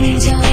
你家。